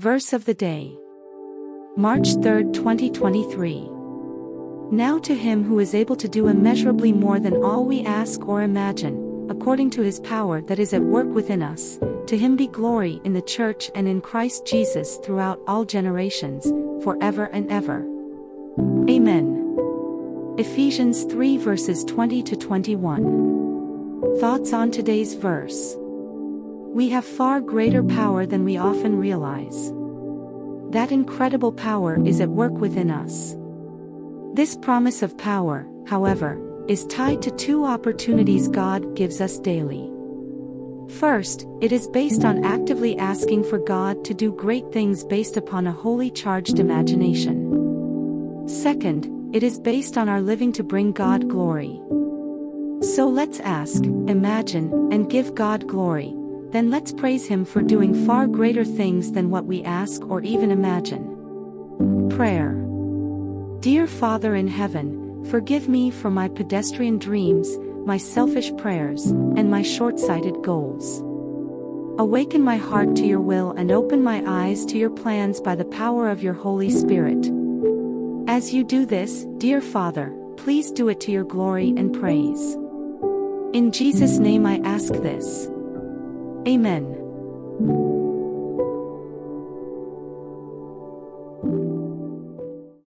Verse of the day. March 3, 2023. Now to him who is able to do immeasurably more than all we ask or imagine, according to his power that is at work within us, to him be glory in the church and in Christ Jesus throughout all generations, forever and ever. Amen. Ephesians 3 verses 20 to 21. Thoughts on today's verse. We have far greater power than we often realize. That incredible power is at work within us. This promise of power, however, is tied to two opportunities God gives us daily. First, it is based on actively asking for God to do great things based upon a wholly charged imagination. Second, it is based on our living to bring God glory. So let's ask, imagine, and give God glory, then let's praise Him for doing far greater things than what we ask or even imagine. Prayer Dear Father in heaven, forgive me for my pedestrian dreams, my selfish prayers, and my short sighted goals. Awaken my heart to your will and open my eyes to your plans by the power of your Holy Spirit. As you do this, dear Father, please do it to your glory and praise. In Jesus' name I ask this. Amen.